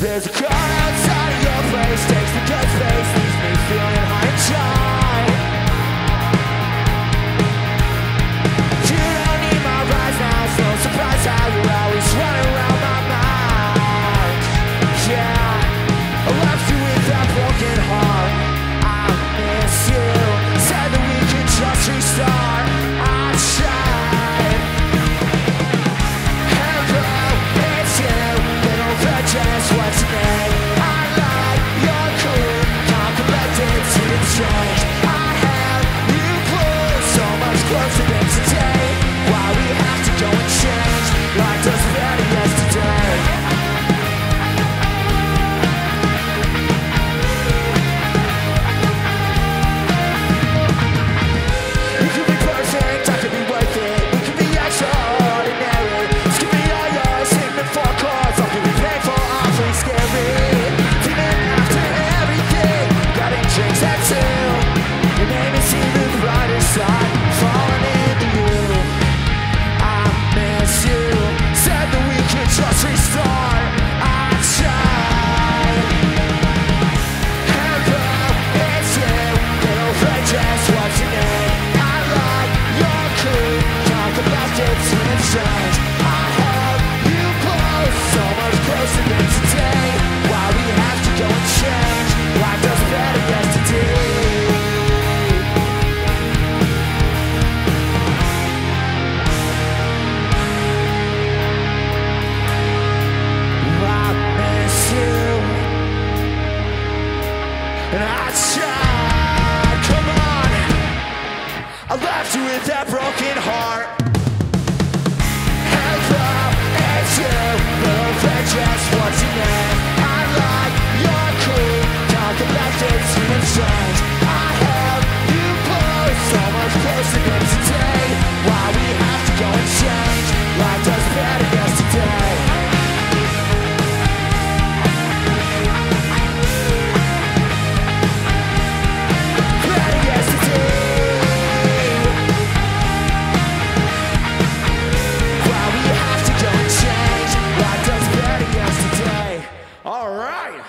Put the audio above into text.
There's a car outside and I tried. Come on, I left you with that broken heart. All right.